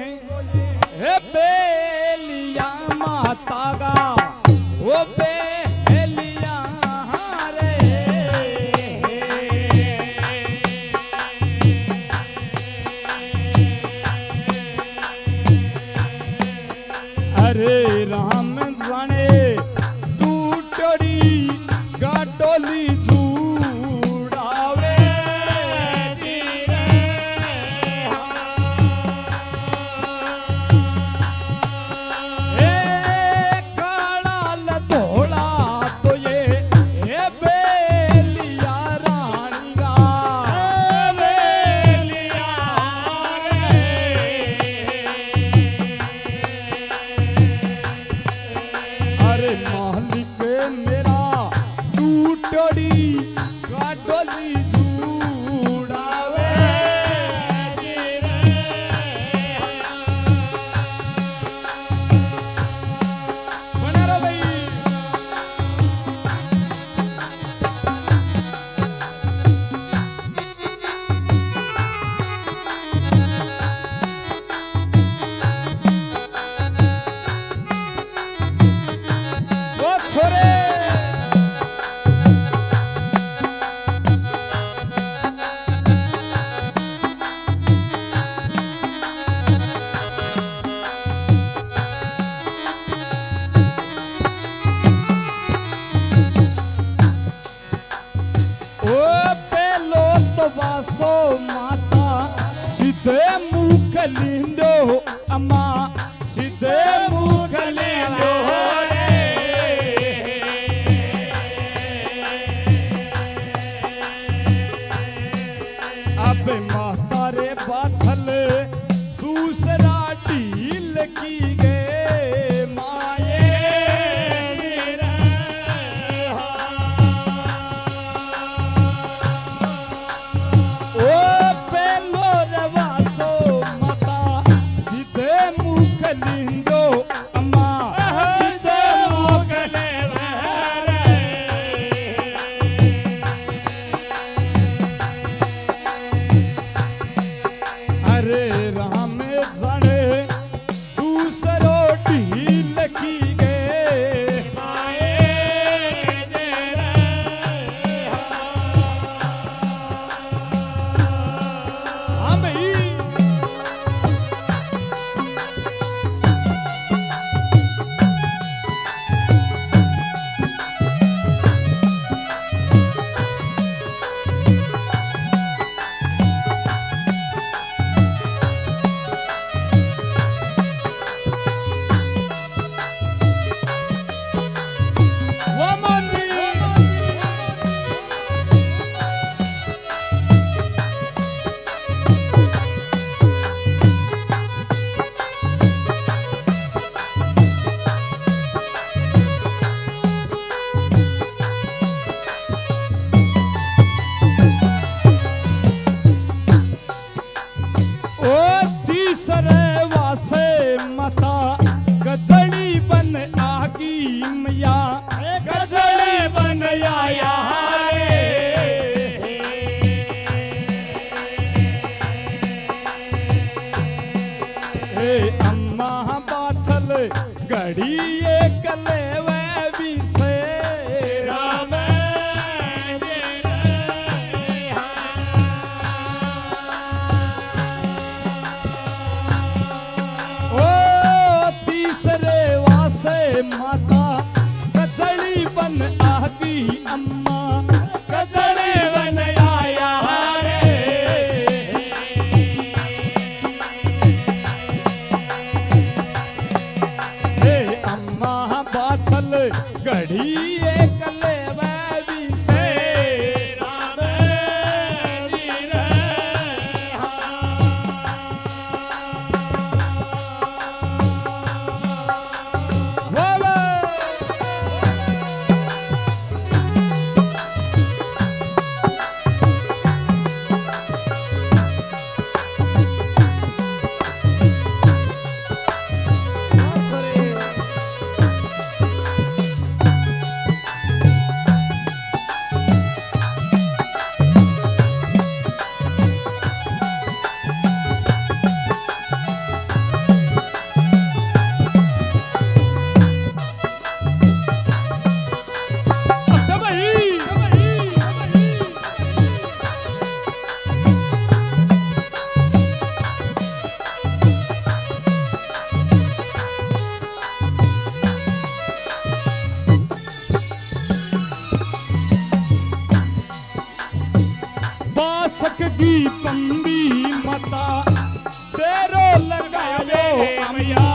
हे बाछल घड़ी कले सकदी पंबी मता। तेरो लगायो मैया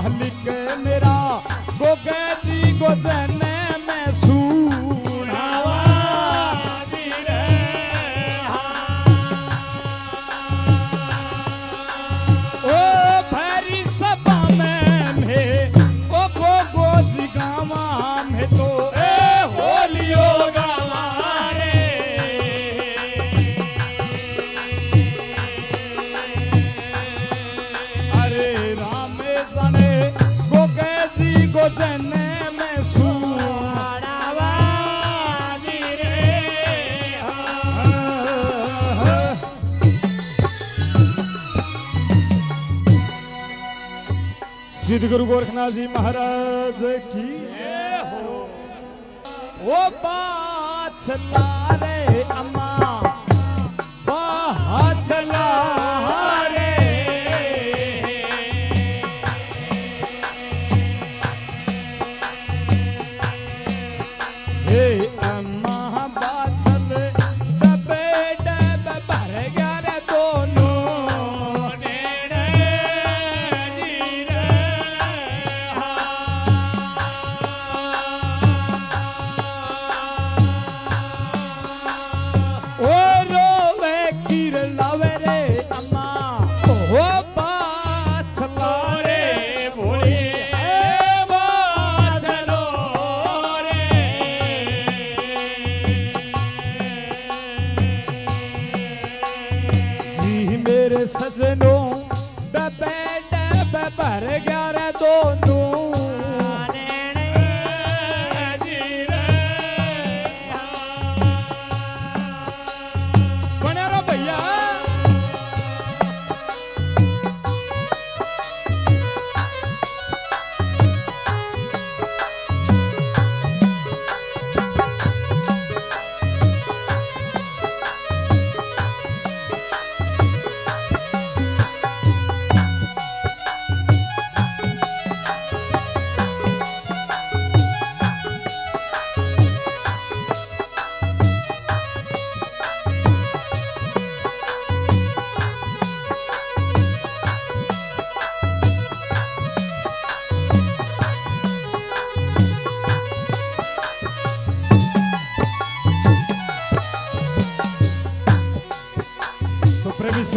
मालिक मेरा गोगे जी गोजन गुरु गोरखनाथ जी महाराज की। हो। ओ बाछला रे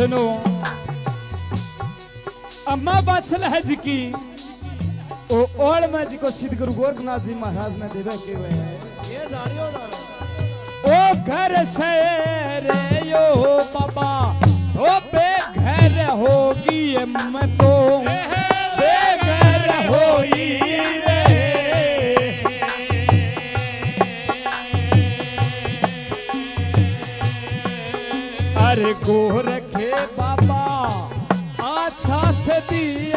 सुनो। अम्मा बादशाह हज की। ओ ओल में जी को सिद्ध गुरु गोरखनाथ जी महाराज ने देवे के हुए। ओ घर से रे यो पापा ओ बे घर होगी मैं तो बे बेघर होगी अरे गोरख हे बाबा अच्छा थे दिया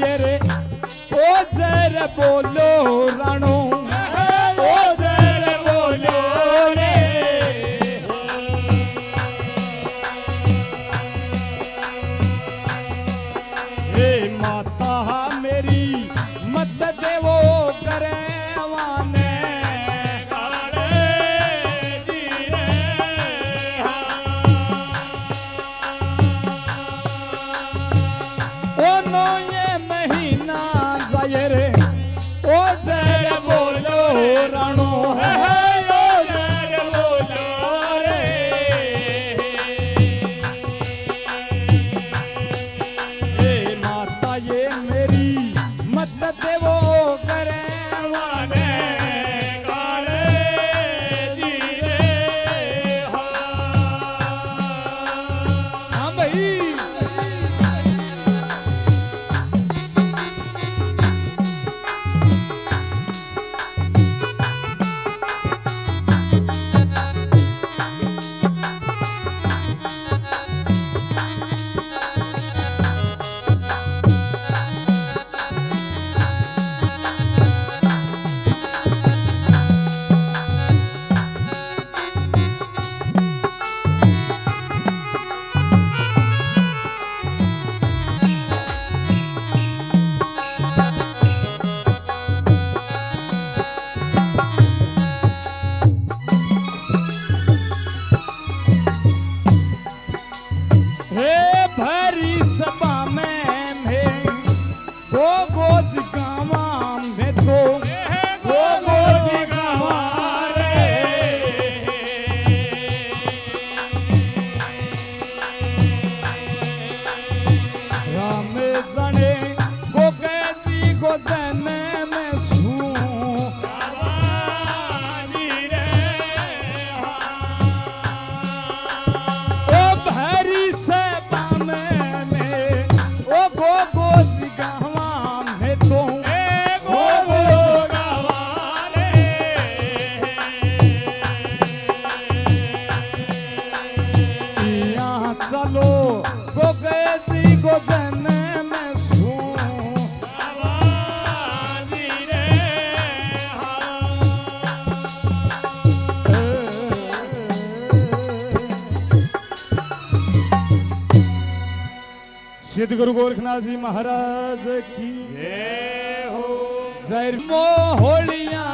शायर ओ जर बोलो गुरु गोरखनाथ जी महाराज की। हो जय होलिया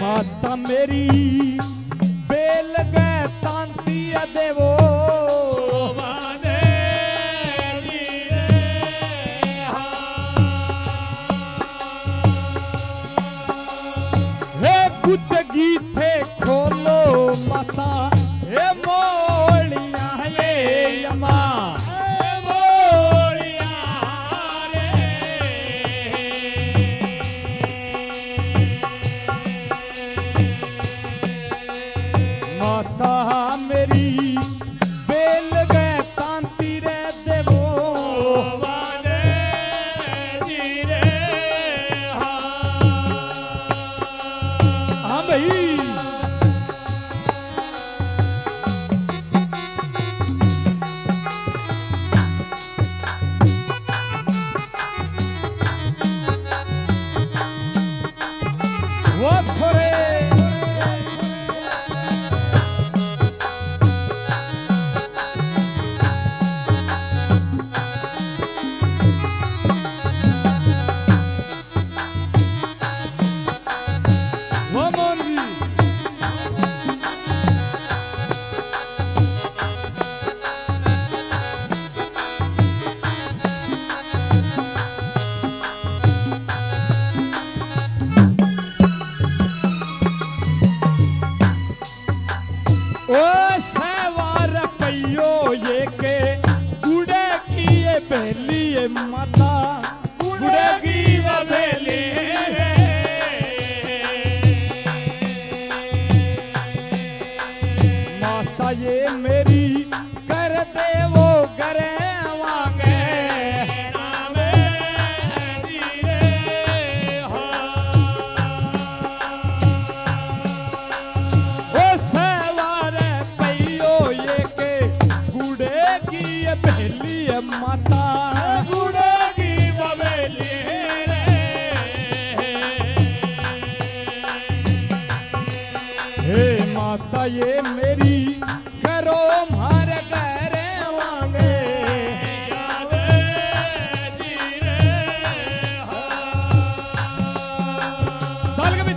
माता मेरी yeah.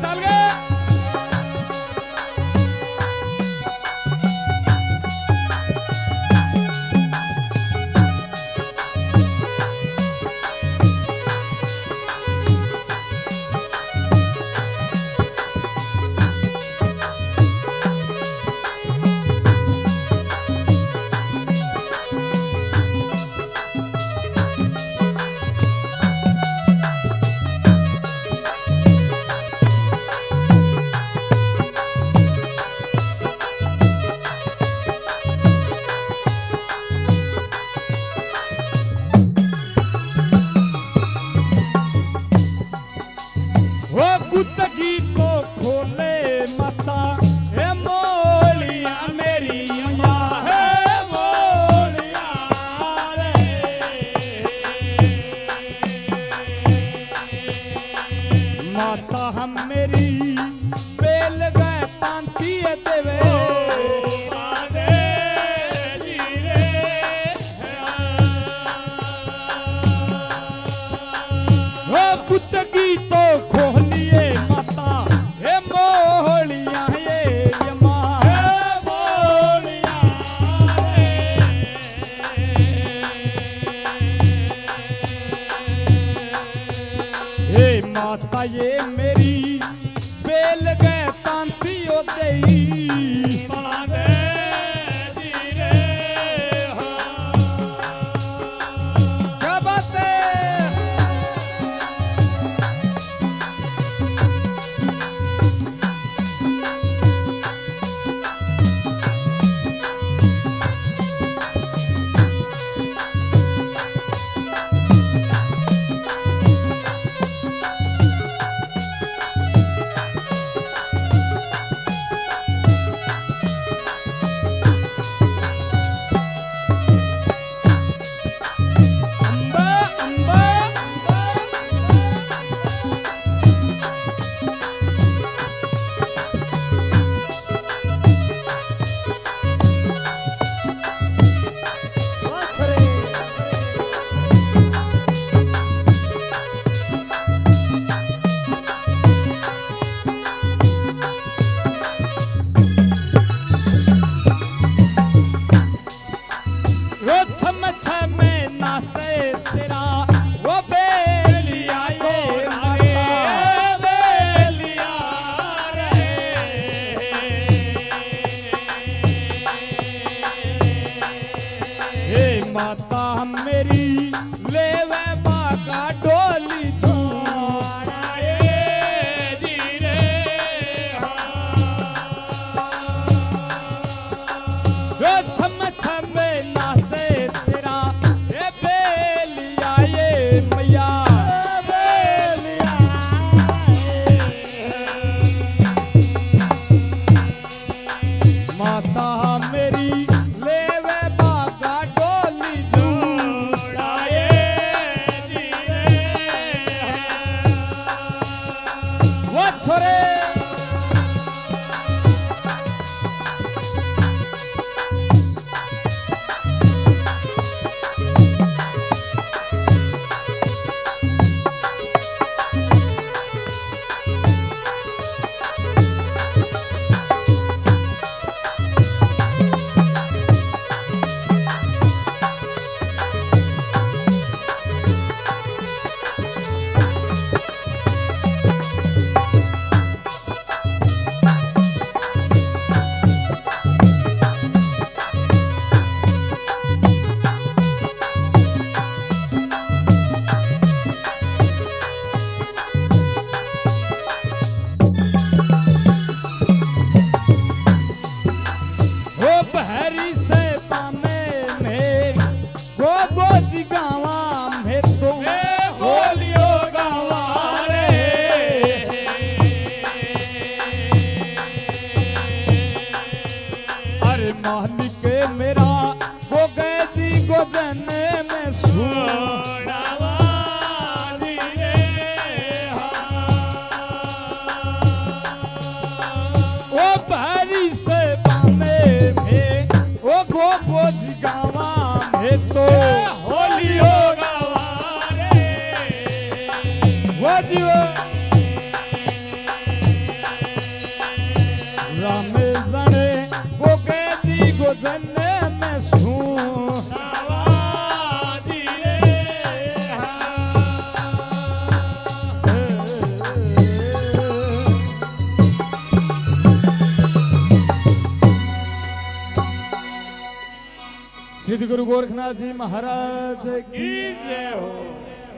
salga. Star. CDI. गुरु गोरखनाथ जी महाराज की जय हो।